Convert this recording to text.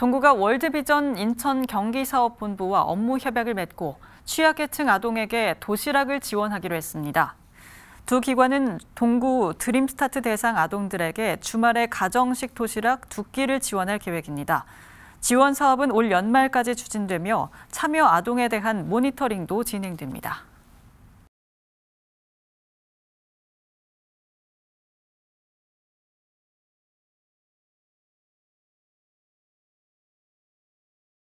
동구가 월드비전 인천 경기사업본부와 업무 협약을 맺고 취약계층 아동에게 도시락을 지원하기로 했습니다. 두 기관은 동구 드림스타트 대상 아동들에게 주말에 가정식 도시락 두 끼를 지원할 계획입니다. 지원 사업은 올 연말까지 추진되며 참여 아동에 대한 모니터링도 진행됩니다.